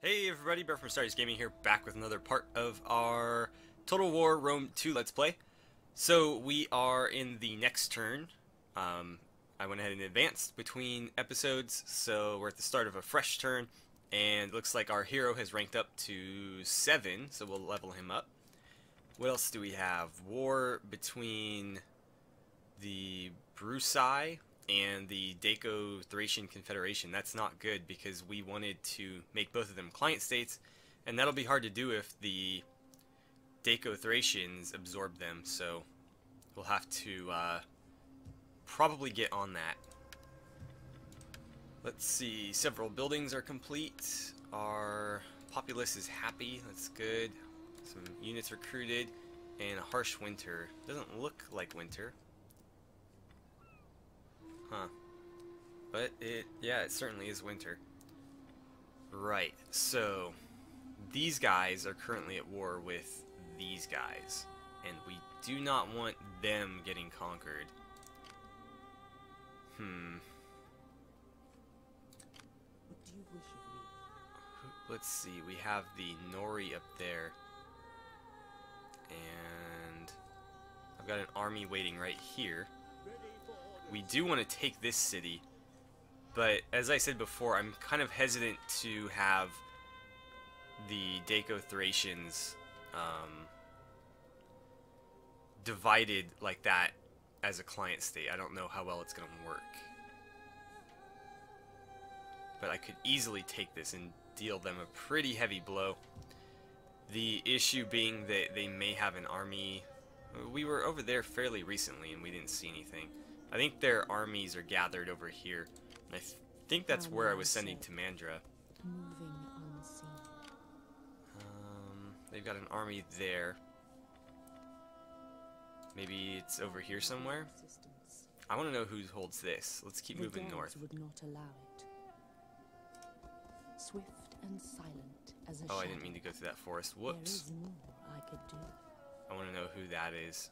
Hey everybody, Bear from Astartes Gaming here, back with another part of our Total War Rome 2 Let's Play. So we are in the next turn. Um, I went ahead and advanced between episodes, so we're at the start of a fresh turn, and looks like our hero has ranked up to 7, so we'll level him up. What else do we have? War between the Brusai and the Daco Thracian Confederation. That's not good because we wanted to make both of them client states, and that'll be hard to do if the Daco Thracians absorb them, so we'll have to uh, probably get on that. Let's see, several buildings are complete. Our populace is happy, that's good. Some units recruited, and a harsh winter. Doesn't look like winter. Huh. But it, yeah, it certainly is winter. Right, so these guys are currently at war with these guys, and we do not want them getting conquered. Hmm. What do you wish of me? Let's see, we have the Nori up there, and I've got an army waiting right here. We do want to take this city, but as I said before, I'm kind of hesitant to have the Daco Thracians um, divided like that as a client state. I don't know how well it's going to work. But I could easily take this and deal them a pretty heavy blow. The issue being that they may have an army. We were over there fairly recently and we didn't see anything. I think their armies are gathered over here. And I th think that's where I was sending to Mandra. Moving unseen. Um, they've got an army there. Maybe it's over here somewhere. I want to know who holds this. Let's keep The moving north. would not allow it. Swift and silent as a Oh, I didn't mean to go through that forest. Whoops. I. I want to know who that is.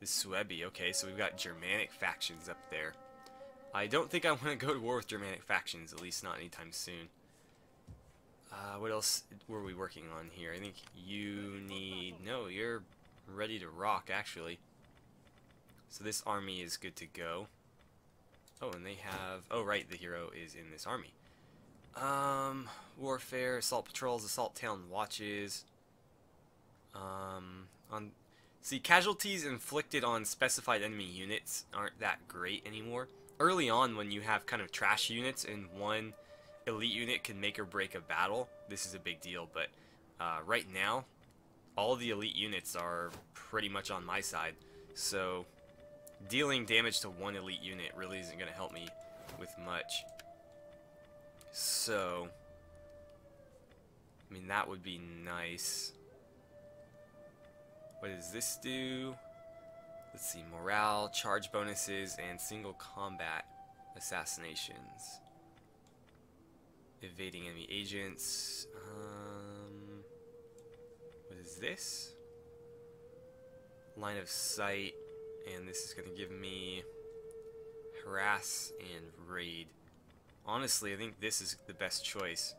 This Suebi. Okay, so we've got Germanic factions up there. I don't think I want to go to war with Germanic factions, at least not anytime soon. Uh, what else were we working on here? I think you need... No, you're ready to rock, actually. So this army is good to go. Oh, and they have... Oh, right, the hero is in this army. Um, warfare, assault patrols, assault town watches. Um, on see casualties inflicted on specified enemy units aren't that great anymore. Early on, when you have kind of trash units and one elite unit can make or break a battle, this is a big deal. But uh, right now, all the elite units are pretty much on my side, so dealing damage to one elite unit really isn't going to help me with much. So, I mean that would be nice. What does this do? Let's see, morale, charge bonuses, and single combat assassinations. Evading enemy agents. Um, what is this? Line of sight, and this is going to give me harass and raid. Honestly, I think this is the best choice.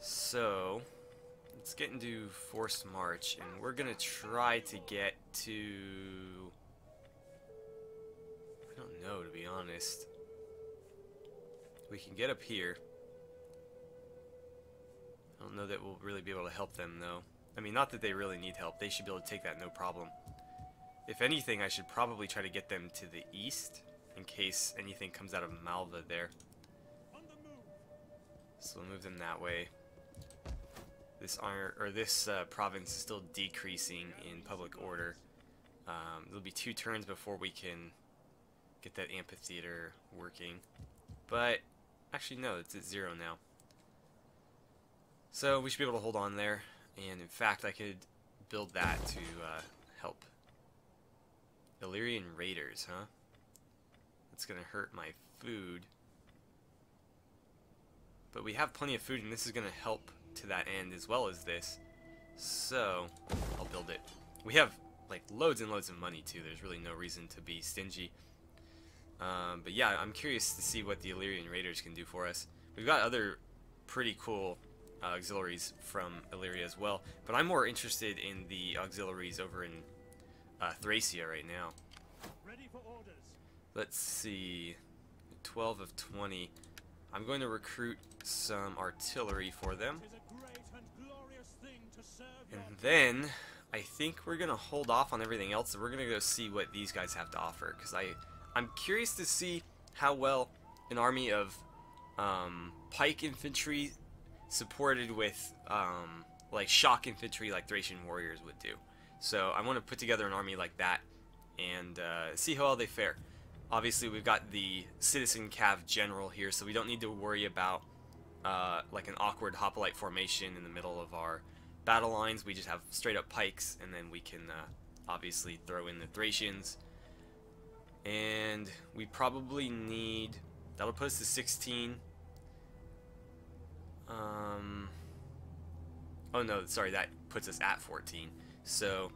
So, let's get into forced march, and we're gonna try to get to. I don't know, to be honest. We can get up here. I don't know that we'll really be able to help them, though. I mean, not that they really need help. They should be able to take that no problem. If anything, I should probably try to get them to the east, in case anything comes out of Malva there. So we'll move them that way this iron or this uh, province is still decreasing in public order. Um, there'll be two turns before we can get that amphitheater working, but actually no, it's at zero now. So we should be able to hold on there, and in fact, I could build that to uh, help. Illyrian raiders, huh? That's gonna hurt my food. But we have plenty of food, and this is gonna help to that end as well as this. So, I'll build it. We have like loads and loads of money too. There's really no reason to be stingy. Um, but yeah, I'm curious to see what the Illyrian Raiders can do for us. We've got other pretty cool uh, auxiliaries from Illyria as well, but I'm more interested in the auxiliaries over in uh, Thracia right now. Ready for orders. Let's see, 12 of 20. I'm going to recruit some artillery for them. And then I think we're gonna hold off on everything else, we're gonna go see what these guys have to offer. Because I, I'm curious to see how well an army of um, pike infantry supported with um, like shock infantry, like Thracian warriors would do. So I want to put together an army like that and uh, see how well they fare. Obviously, we've got the citizen cav general here, so we don't need to worry about uh, like an awkward hoplite formation in the middle of our battle lines. We just have straight up pikes, and then we can uh, obviously throw in the Thracians. And we probably need that'll put us to 16. Um. Oh no, sorry, that puts us at 14. So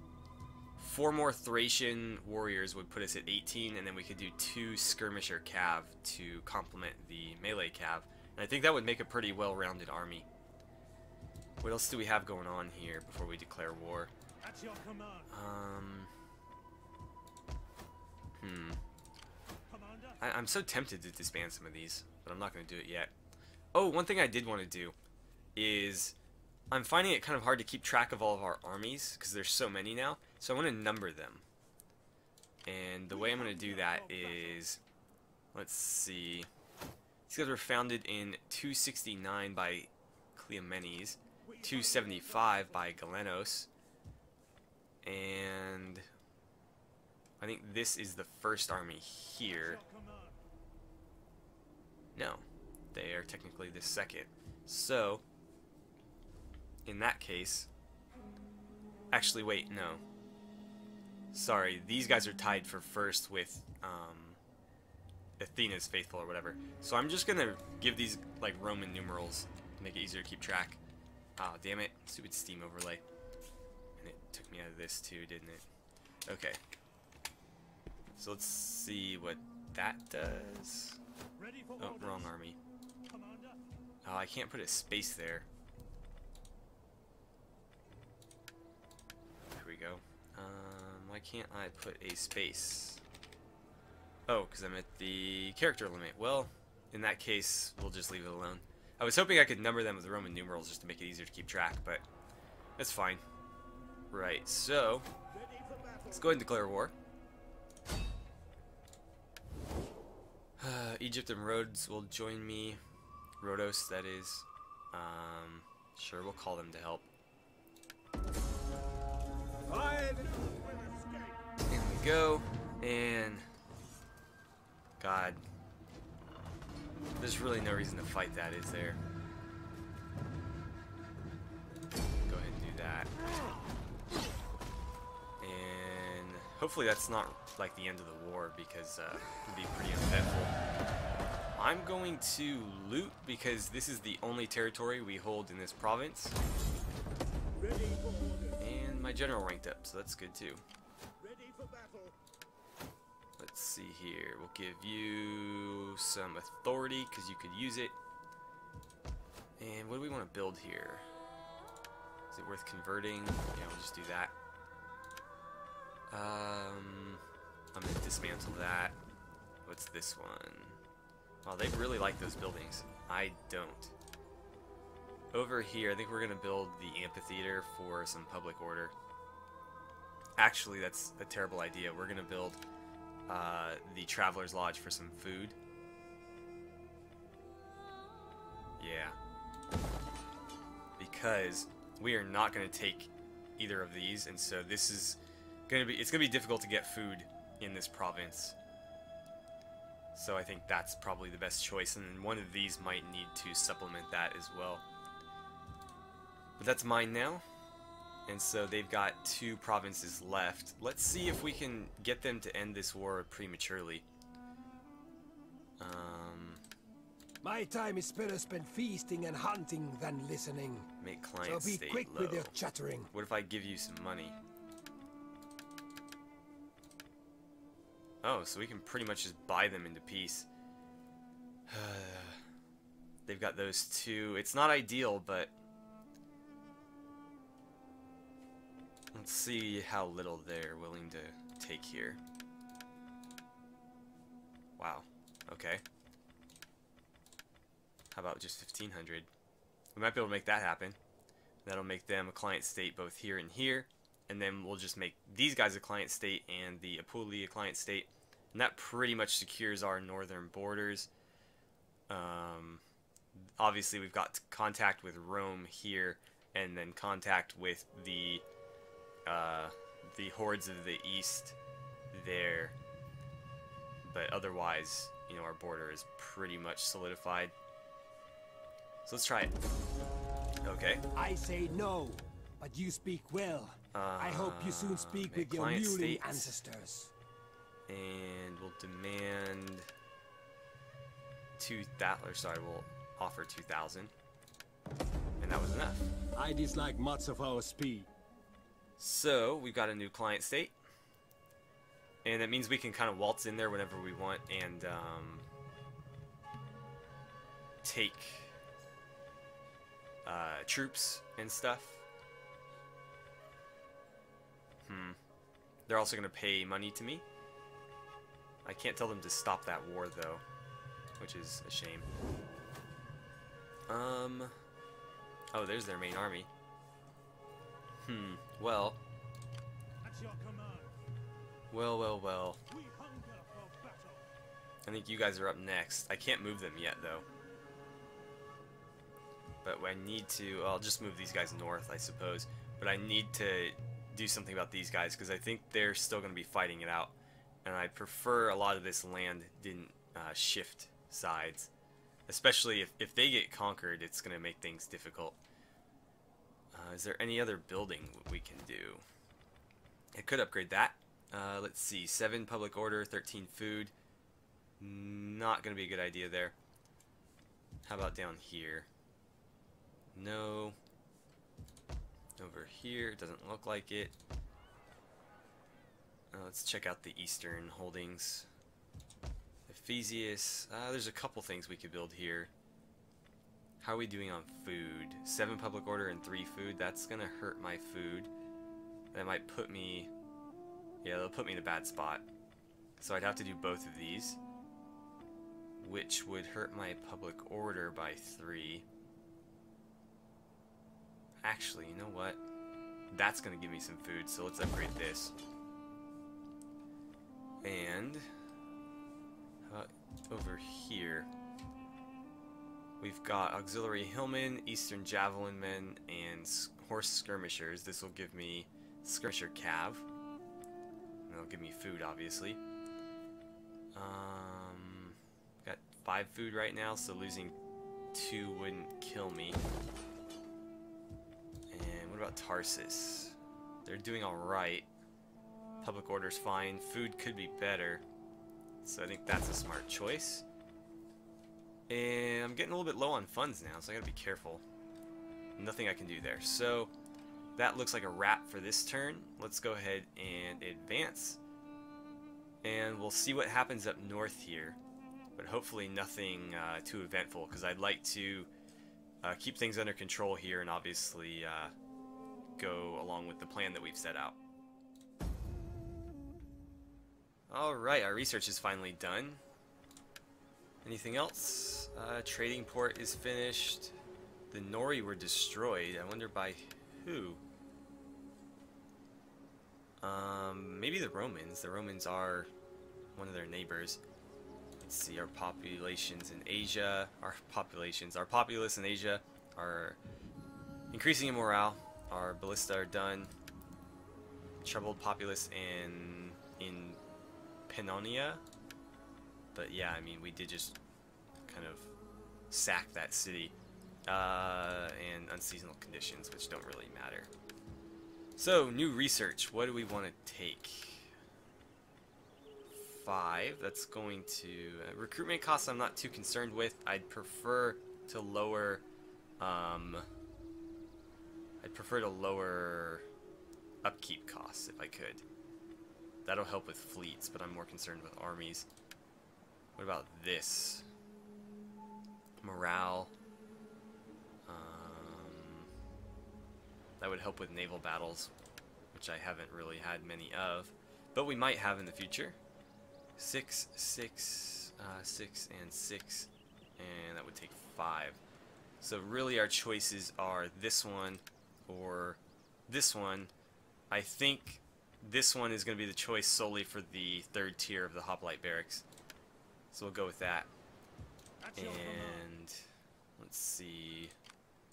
four more Thracian warriors would put us at 18, and then we could do two skirmisher cav to complement the melee cav. And I think that would make a pretty well-rounded army. What else do we have going on here before we declare war? At your command, Um. Hmm. I, I'm so tempted to disband some of these, but I'm not going to do it yet. Oh, one thing I did want to do is I'm finding it kind of hard to keep track of all of our armies because there's so many now. So I want to number them. And the way I'm going to do that is, let's see. These guys were founded in 269 by Cleomenes, 275 by Galenos, and I think this is the first army here. No, they are technically the second. So, in that case, actually, wait, no. Sorry, these guys are tied for first with um, Athena's faithful or whatever. So I'm just gonna give these like Roman numerals to make it easier to keep track. Ah, damn it, stupid Steam overlay. And it took me out of this too, didn't it? Okay. So let's see what that does. Oh, wrong army. Oh, I can't put a space there. Here we go. Um, why can't I put a space? Oh, because I'm at the character limit. Well, in that case, we'll just leave it alone. I was hoping I could number them with Roman numerals just to make it easier to keep track, but that's fine. Right, so let's go ahead and declare war. Egypt and Rhodes will join me. Rhodos, that is. Um, sure, we'll call them to help. Here we go. And. God. There's really no reason to fight that, is there? Go ahead and do that. And hopefully that's not like the end of the war because uh, it'd be pretty uneventful. I'm going to loot because this is the only territory we hold in this province. And my general ranked up, so that's good too. Let's see here. We'll give you some authority because you could use it. And what do we want to build here? Is it worth converting? Yeah, we'll just do that. Um, I'm gonna dismantle that. What's this one? Wow, they really like those buildings. I don't. Over here, I think we're gonna build the amphitheater for some public order. Actually, that's a terrible idea. We're gonna build uh, the Traveler's Lodge for some food. Yeah. Because we are not going to take either of these, and so this is going to be, it's going to be difficult to get food in this province. So I think that's probably the best choice, and one of these might need to supplement that as well. But that's mine now. And so they've got two provinces left. Let's see if we can get them to end this war prematurely. Um, My time is better spent feasting and hunting than listening. make clients So be state quick low. with your chattering. What if I give you some money? Oh, so we can pretty much just buy them into peace. They've got those two. It's not ideal, but let's see how little they're willing to take here. Wow. Okay. How about just 1500? We might be able to make that happen. That'll make them a client state both here and here. And then we'll just make these guys a client state and the Apulia a client state. And that pretty much secures our northern borders. Um, obviously, we've got contact with Rome here, and then contact with the uh, the hordes of the east there. But otherwise, you know, our border is pretty much solidified. So let's try it. Okay. I say no, but you speak well. I hope you soon speak with your states. ancestors. and we'll demand two thousand. Or sorry, we'll offer two thousand, and that was enough. I dislike much of our speed. So we've got a new client state, and that means we can kind of waltz in there whenever we want and um, take uh, troops and stuff. Hmm. They're also going to pay money to me. I can't tell them to stop that war though, which is a shame. Um. Oh, there's their main army. Hmm. Well. At your command, Well, well, well. we hunger for battle. I think you guys are up next. I can't move them yet, though. But I need to. I'll just move these guys north, I suppose. But I need to do something about these guys because I think they're still going to be fighting it out. And I prefer a lot of this land didn't uh, shift sides. Especially if, if they get conquered, it's going to make things difficult. Uh, is there any other building we can do? I could upgrade that. Uh, let's see. 7 public order, 13 food. Not going to be a good idea there. How about down here? No. Over here, doesn't look like it. Uh, let's check out the eastern holdings. Ephesius. Uh, there's a couple things we could build here. How are we doing on food? Seven public order and three food. That's gonna hurt my food. That might put me. Yeah, they'll put me in a bad spot. So I'd have to do both of these. Which would hurt my public order by three. Actually, you know what? That's gonna give me some food, so let's upgrade this. And how about over here, we've got auxiliary hillmen, eastern javelin men, and horse skirmishers. This will give me skirmisher cav. And it'll give me food, obviously. Um, got five food right now, so losing two wouldn't kill me. And what about Tarsus? They're doing alright. Public order's fine. Food could be better. So I think that's a smart choice. And I'm getting a little bit low on funds now, so I gotta be careful. Nothing I can do there. So that looks like a wrap for this turn. Let's go ahead and advance. And we'll see what happens up north here. But hopefully nothing uh, too eventful, because I'd like to uh, keep things under control here and obviously uh, go along with the plan that we've set out. Alright, our research is finally done. Anything else? Uh, trading port is finished. The Nori were destroyed. I wonder by who? Um, maybe the Romans. The Romans are one of their neighbors. Let's see, our populations in Asia, our populations, our populace in Asia are increasing in morale. Our ballista are done. Troubled populace in in Pannonia. But yeah, I mean, we did just kind of sack that city. Uh, and unseasonal conditions, which don't really matter. So, new research. What do we want to take? Five. That's going to... Uh, recruitment costs I'm not too concerned with. I'd prefer to lower... Um, I'd prefer to lower upkeep costs if I could. That'll help with fleets, but I'm more concerned with armies. What about this? Morale. Um, that would help with naval battles, which I haven't really had many of, but we might have in the future. Six, six, uh, six, and six, and that would take five. So really our choices are this one or this one. I think this one is going to be the choice solely for the third tier of the Hoplite Barracks. So we'll go with that. At your command. And let's see.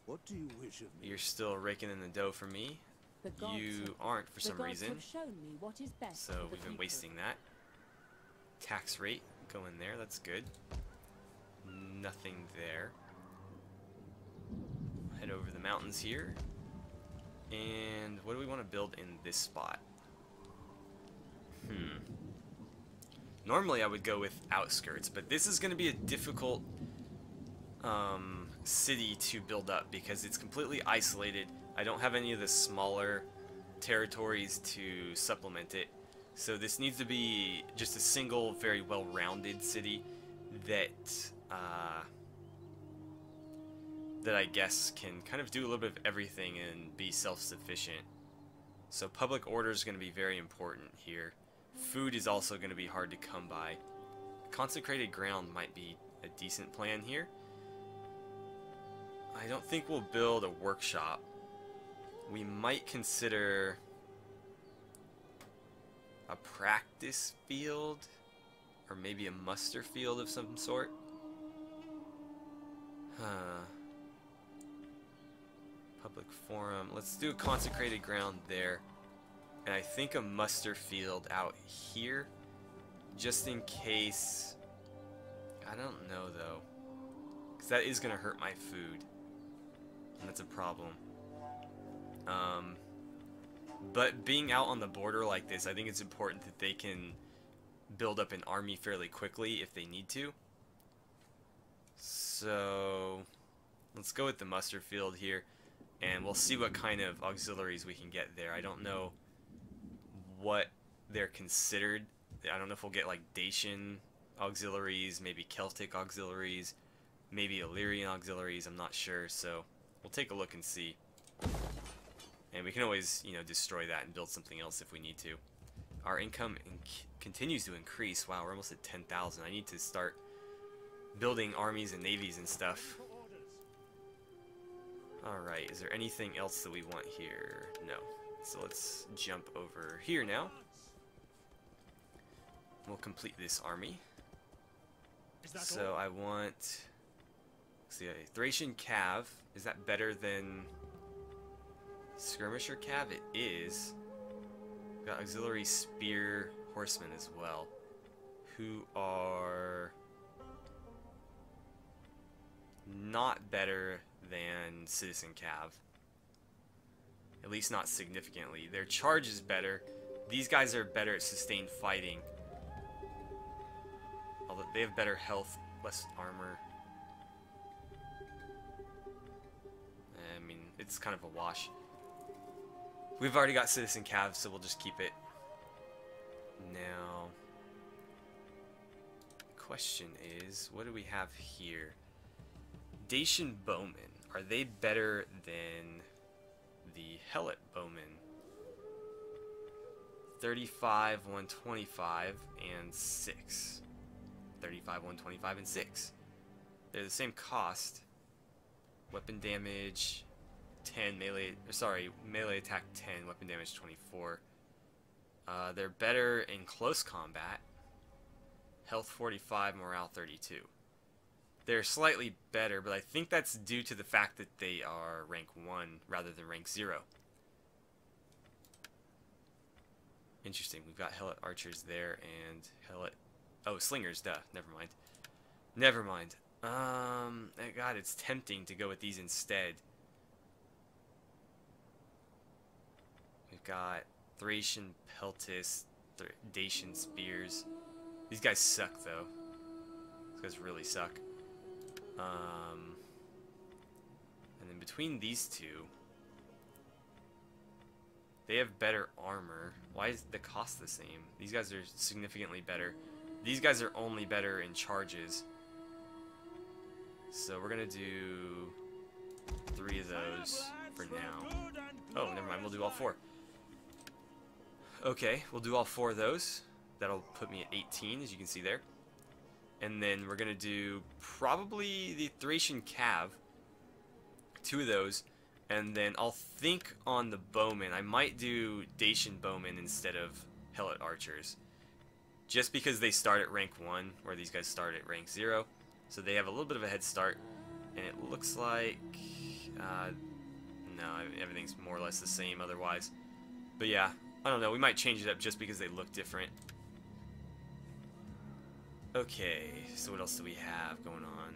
What do you wish of me? You're still raking in the dough for me. The You have- aren't for the some reason. have shown me what is best So we've been people. wasting that. Tax rate, go in there, that's good. Nothing there. Head over the mountains here. And what do we want to build in this spot? Hmm. Normally I would go with outskirts, but this is going to be a difficult um, city to build up because it's completely isolated. I don't have any of the smaller territories to supplement it. So this needs to be just a single, very well-rounded city that uh, that I guess can kind of do a little bit of everything and be self-sufficient. So public order is going to be very important here. Food is also going to be hard to come by. Consecrated ground might be a decent plan here. I don't think we'll build a workshop. We might consider a practice field or maybe a muster field of some sort. Huh. Public forum. Let's do a consecrated ground there. And I think a muster field out here. Just in case. I don't know though. Because that is going to hurt my food. And that's a problem. Um, but being out on the border like this, I think it's important that they can build up an army fairly quickly if they need to. So let's go with the muster field here, and we'll see what kind of auxiliaries we can get there. I don't know what they're considered. I don't know if we'll get like Dacian auxiliaries, maybe Celtic auxiliaries, maybe Illyrian auxiliaries. I'm not sure, so we'll take a look and see. And we can always, you know, destroy that and build something else if we need to. Our income in continues to increase. Wow, we're almost at 10,000. I need to start building armies and navies and stuff. Alright, is there anything else that we want here? No. So let's jump over here now. We'll complete this army. So? I want... See, a Thracian Cav. Is that better than Skirmisher Cav? It is. Got Auxiliary Spear Horsemen as well. Who are not better than Citizen Cav. At least not significantly. Their charge is better. These guys are better at sustained fighting. Although they have better health, less armor. Eh, I mean, it's kind of a wash. We've already got Citizen Cav, so we'll just keep it. Now, question is, what do we have here? Dacian Bowmen, are they better than the Helot Bowmen? 35, 125, and 6. 35, 125, and 6. They're the same cost. Weapon damage 10, melee, sorry, melee attack 10, weapon damage 24. Uh, they're better in close combat. Health 45, morale 32. They're slightly better, but I think that's due to the fact that they are rank 1 rather than rank 0. Interesting. We've got Helot archers there and Helot. Oh, slingers, duh. Never mind. Never mind. Um, God, it's tempting to go with these instead. We've got Thracian Peltasts, Dacian Spears. These guys suck, though. These guys really suck. Um, and then between these two, They have better armor. Why is the cost the same? These guys are significantly better. These guys are only better in charges. So we're gonna do three of those for now. Oh, never mind. We'll do all four. Okay, we'll do all four of those. That'll put me at 18, as you can see there. And then we're gonna do probably the Thracian Cav. Two of those. And then I'll think on the bowmen. I might do Dacian bowmen instead of Helot archers. Just because they start at rank 1, where these guys start at rank 0. So they have a little bit of a head start. And it looks like... Uh, no, everything's more or less the same otherwise. But yeah, I don't know. We might change it up just because they look different. Okay, so what else do we have going on?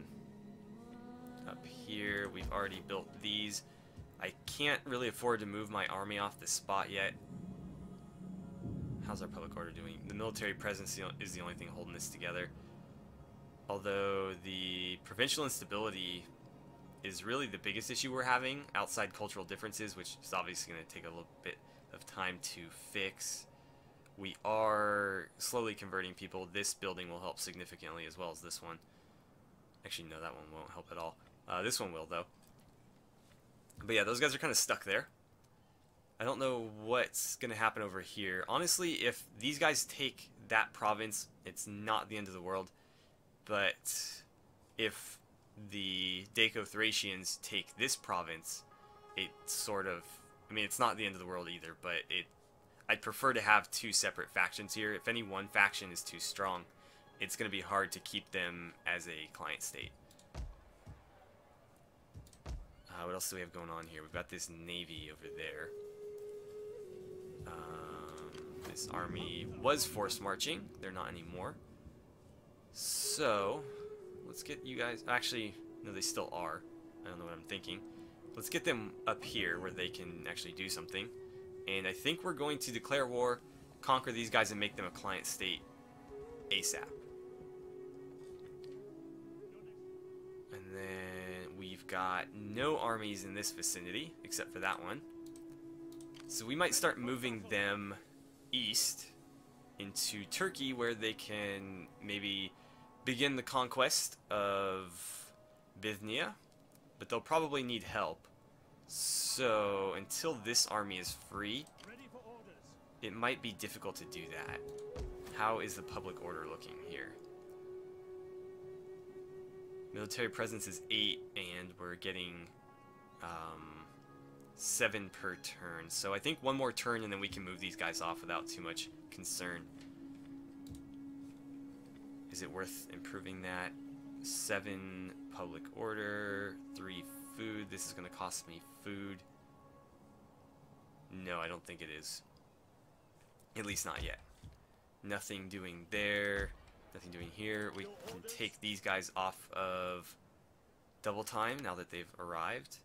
Up here, we've already built these. I can't really afford to move my army off this spot yet. How's our public order doing? The military presence is the only thing holding this together. Although the provincial instability is really the biggest issue we're having outside cultural differences, which is obviously going to take a little bit of time to fix. We are slowly converting people. This building will help significantly as well as this one. Actually, no, that one won't help at all. Uh, this one will, though. But yeah, those guys are kind of stuck there. I don't know what's going to happen over here. Honestly, if these guys take that province, it's not the end of the world. But if the Daco-Thracians take this province, it sort of... I mean, it's not the end of the world either, but it I'd prefer to have two separate factions here. If any one faction is too strong, it's going to be hard to keep them as a client state. Uh, what else do we have going on here? We've got this navy over there. Um, this army was forced marching. They're not anymore. So, let's get you guys... Actually, no, they still are. I don't know what I'm thinking. Let's get them up here where they can actually do something. And I think we're going to declare war, conquer these guys, and make them a client state ASAP. And then we've got no armies in this vicinity, except for that one. So we might start moving them east into Turkey, where they can maybe begin the conquest of Bithynia. But they'll probably need help. So, until this army is free, it might be difficult to do that. How is the public order looking here? Military presence is 8, and we're getting um, 7 per turn. So I think one more turn, and then we can move these guys off without too much concern. Is it worth improving that? 7 public order, 3 food. This is going to cost me food. No, I don't think it is. At least not yet. Nothing doing there. Nothing doing here. We can take these guys off of double time now that they've arrived.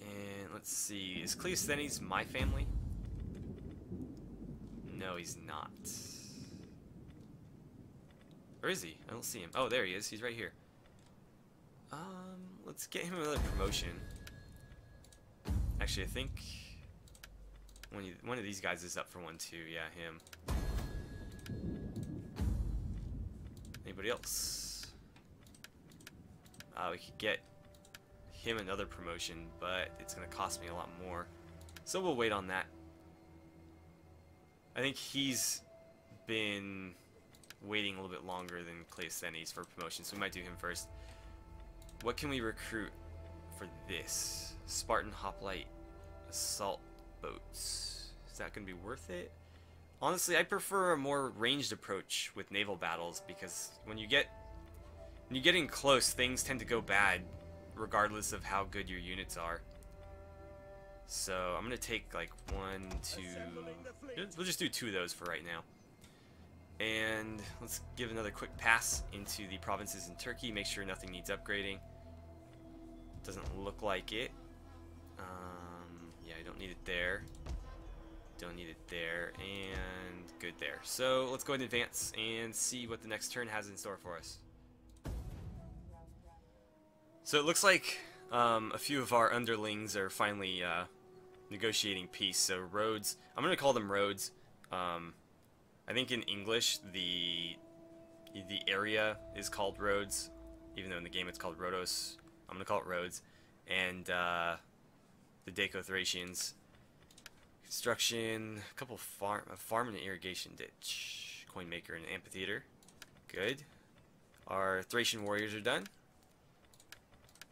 And let's see. Is Cleisthenes my family? No, he's not. Where is he? I don't see him. Oh, there he is. He's right here. Um, let's get him another promotion. Actually, I think one, one of these guys is up for one too. Yeah, him. Anybody else? Uh, we could get him another promotion, but it's going to cost me a lot more. So we'll wait on that. I think he's been waiting a little bit longer than Cleisthenes for promotion, so we might do him first. What can we recruit for this? Spartan hoplite assault boats. Is that going to be worth it? Honestly, I prefer a more ranged approach with naval battles because when you get when you get in close, things tend to go bad regardless of how good your units are. So I'm going to take like one, two... We'll just do two of those for right now. And let's give another quick pass into the provinces in Turkey, make sure nothing needs upgrading. Doesn't look like it. Um, yeah, I don't need it there. Don't need it there, and good there. So let's go ahead and advance and see what the next turn has in store for us. So it looks like um, a few of our underlings are finally uh, negotiating peace. So Rhodes, I'm gonna call them Rhodes. Um, I think in English the the area is called Rhodes, even though in the game it's called Rhodos. I'm gonna call it Rhodes, and uh, the Daco Thracians. Construction, a couple farm, a farm and an irrigation ditch, coin maker and an amphitheater. Good. Our Thracian warriors are done.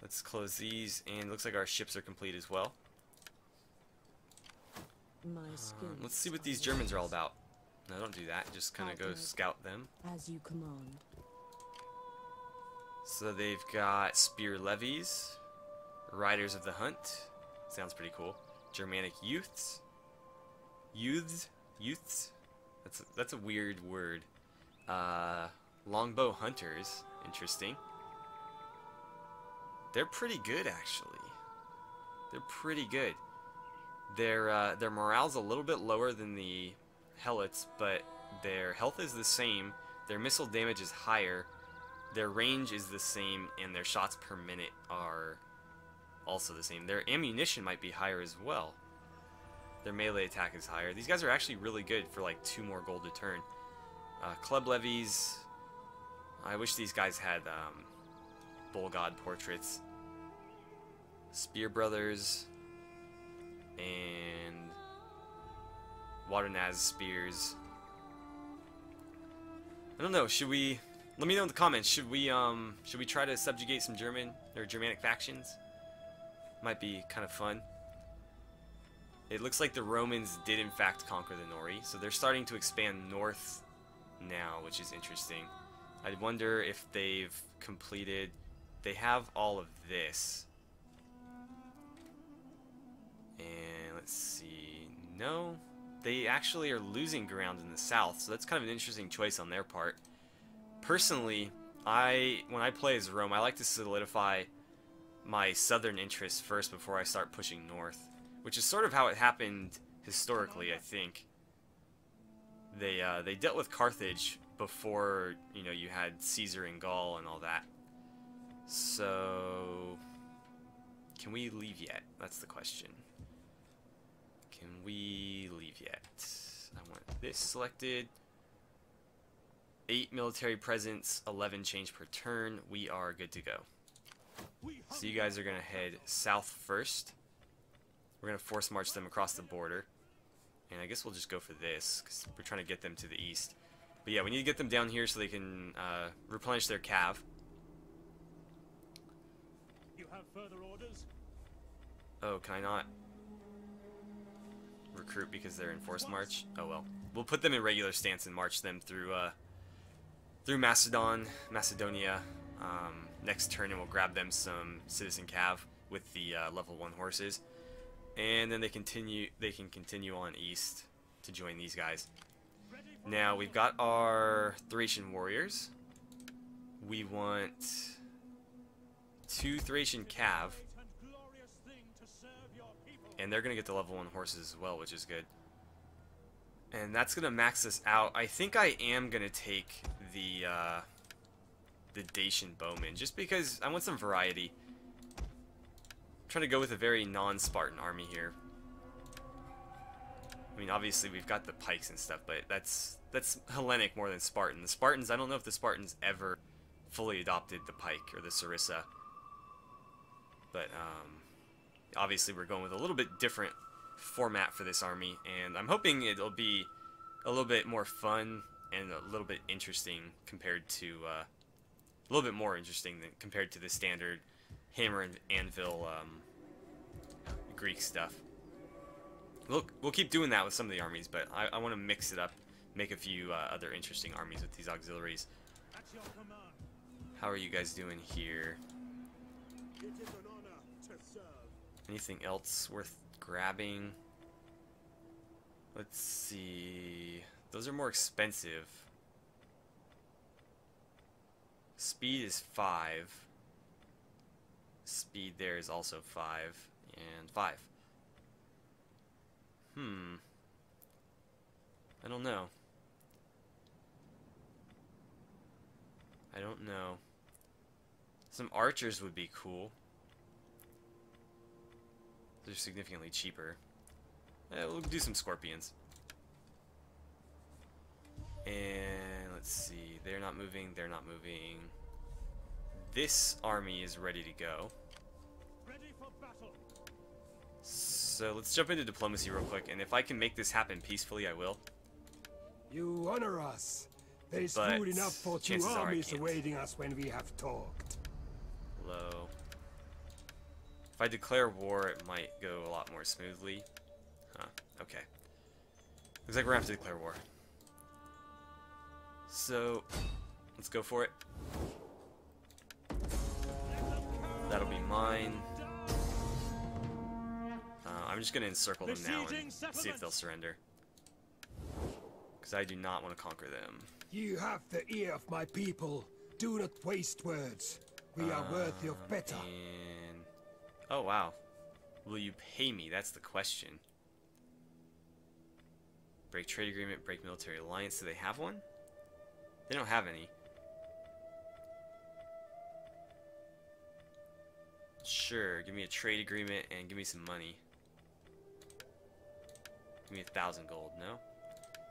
Let's close these, and looks like our ships are complete as well. My Um, let's see what these Germans are all about. No, don't do that. Just kind of go scout them. As you command. So they've got spear levies, riders of the hunt. Sounds pretty cool. Germanic youths, youths, youths. That's a, that's a weird word. Uh, longbow hunters. Interesting. They're pretty good actually. They're pretty good. Their uh, their morale's a little bit lower than the helots, but their health is the same. Their missile damage is higher. Their range is the same, and their shots per minute are also the same. Their ammunition might be higher as well. Their melee attack is higher. These guys are actually really good for like two more gold a turn. Uh, club levies. I wish these guys had um, bull god portraits. Spear brothers and Waternaz spears. I don't know. Should we? Let me know in the comments. Should we um should we try to subjugate some German or Germanic factions? Might be kind of fun. It looks like the Romans did in fact conquer the Nori, so they're starting to expand north now, which is interesting. I wonder if they've completed. They have all of this. And let's see. No, they actually are losing ground in the south, so that's kind of an interesting choice on their part. Personally, I when I play as Rome, I like to solidify my southern interests first before I start pushing north, which is sort of how it happened historically, I think. They uh, they dealt with Carthage before you know you had Caesar and Gaul and all that. So, can we leave yet? That's the question. Can we leave yet? I want this selected. 8 military presence, 11 change per turn. We are good to go. So you guys are going to head south first. We're going to force march them across the border. And I guess we'll just go for this, because we're trying to get them to the east. But yeah, we need to get them down here so they can uh, replenish their cav. You have further orders? Oh, can I not recruit because they're in force march? Oh well. We'll put them in regular stance and march them through uh, through Macedon, Macedonia. Um, next turn, and we'll grab them some citizen cav with the uh, level one horses, and then they continue. They can continue on east to join these guys. Now we've got our Thracian warriors. We want two Thracian cav. And glorious thing to they're get the level one horses as well, which is good. And that's gonna max us out. I think I am gonna take the uh, the Dacian bowmen just because I want some variety. I'm trying to go with a very non-Spartan army here. I mean, obviously we've got the pikes and stuff, but that's that's Hellenic more than Spartan. The Spartans, I don't know if the Spartans ever fully adopted the pike or the sarissa. But um, obviously we're going with a little bit different format for this army, and I'm hoping it'll be a little bit more fun and a little bit interesting compared to uh, a little bit more interesting than compared to the standard hammer and anvil um, Greek stuff. We'll, we'll keep doing that with some of the armies, but I, I want to mix it up, make a few uh, other interesting armies with these auxiliaries. How are you guys doing here? Anything else worth grabbing? Let's see. Those are more expensive. Speed is 5. Speed there is also 5. And 5. Hmm. I don't know. I don't know. Some archers would be cool. They're significantly cheaper. Eh, we'll do some scorpions. And let's see, they're not moving, they're not moving. This army is ready to go. Ready for battle. So let's jump into diplomacy real quick, and if I can make this happen peacefully, I will. You honor us. There is But food enough for two chances are I armies awaiting us when we have talked. Low. If I declare war, it might go a lot more smoothly. Huh, okay. Looks like we're gonna have to declare war. So, let's go for it. That'll be mine. Uh, I'm just gonna encircle them now and see if they'll surrender. Because I do not want to conquer them. You have the ear of my people. Do not waste words. We are worthy of better. And oh wow, will you pay me? That's the question. Break trade agreement, break military alliance. Do they have one? They don't have any. Sure, give me a trade agreement and give me some money. Give me a thousand gold, no?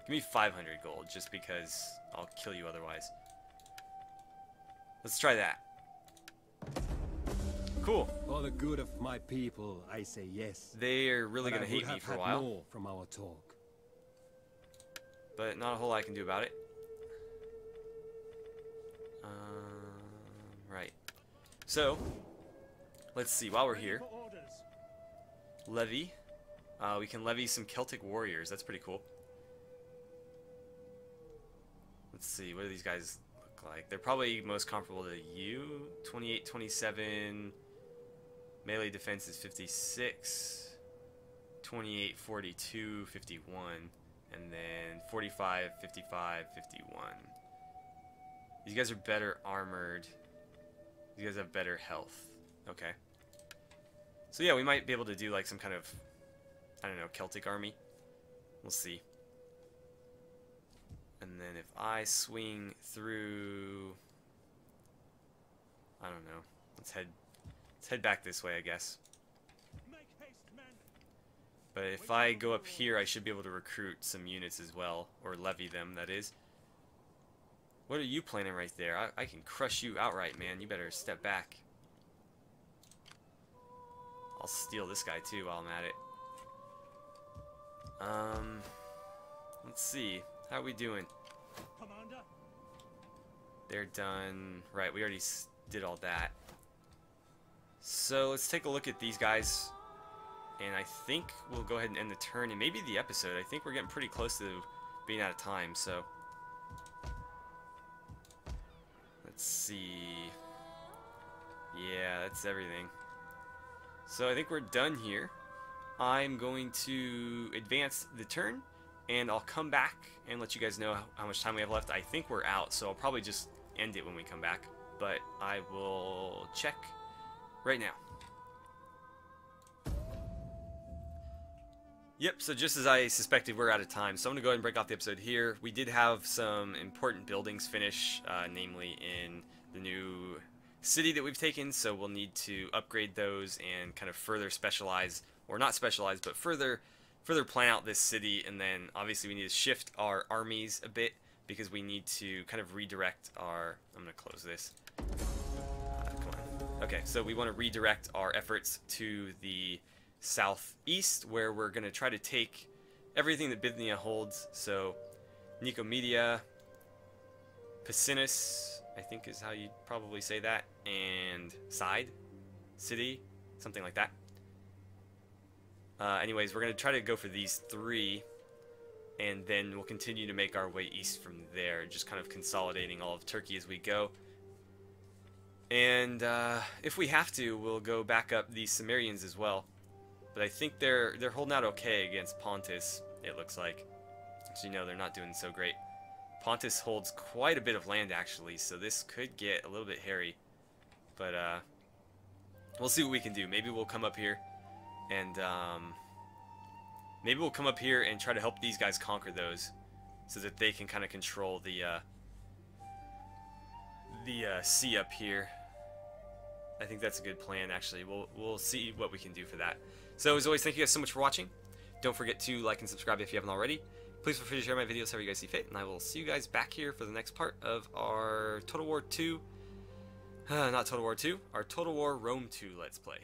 Give me 500 gold, just because I'll kill you otherwise. Let's try that. Cool. For the good of my people, I say yes. They're really But gonna hate me for a while, More from our talk. but not a whole lot I can do about it. So, let's see. While we're here, levy. Uh, we can levy some Celtic warriors. That's pretty cool. Let's see. What do these guys look like? They're probably most comparable to you. 28, 27. Melee defense is 56. 28, 42, 51. And then 45, 55, 51. These guys are better armored. These guys have better health. Okay. So yeah, we might be able to do like some kind of, I don't know, Celtic army. We'll see. And then if I swing through, I don't know. Let's head, let's head back this way, I guess. But if I go up here, I should be able to recruit some units as well, or levy them, that is. What are you planning right there? I, I can crush you outright, man. You better step back. I'll steal this guy too while I'm at it. Um, let's see. How are we doing? Commander. They're done. Right, we already did all that. So let's take a look at these guys. And I think we'll go ahead and end the turn and maybe the episode. I think we're getting pretty close to being out of time, so. Let's see. Yeah, that's everything. So I think we're done here. I'm going to advance the turn and I'll come back and let you guys know how, much time we have left. I think we're out, so I'll probably just end it when we come back. But I will check right now. Yep, so just as I suspected, we're out of time. So I'm going to go ahead and break off the episode here. We did have some important buildings finish, uh, namely in the new city that we've taken, so we'll need to upgrade those and kind of further specialize, or not specialize, but further further plan out this city, and then obviously we need to shift our armies a bit because we need to kind of redirect our. I'm gonna close this. Uh, come on. Okay, so we want to redirect our efforts to the southeast, where we're gonna try to take everything that Bithynia holds. So, Nicomedia, Picinus, I think is how you probably say that, and Side City, something like that. Uh, anyways, we're going to try to go for these three, and then we'll continue to make our way east from there, just kind of consolidating all of Turkey as we go. And uh, if we have to, we'll go back up the Cimmerians as well. But I think they're they're holding out okay against Pontus. It looks like, as you know, they're not doing so great. Pontus holds quite a bit of land actually, so this could get a little bit hairy. But uh, we'll see what we can do. Maybe we'll come up here and um, maybe we'll come up here and try to help these guys conquer those, so that they can kind of control the uh, the uh, sea up here. I think that's a good plan. Actually, we'll we'll see what we can do for that. So as always, thank you guys so much for watching. Don't forget to like and subscribe if you haven't already. Please feel free to share my videos however you guys see fit, and I will see you guys back here for the next part of our Total War 2, uh, not Total War 2, our Total War Rome 2 Let's Play.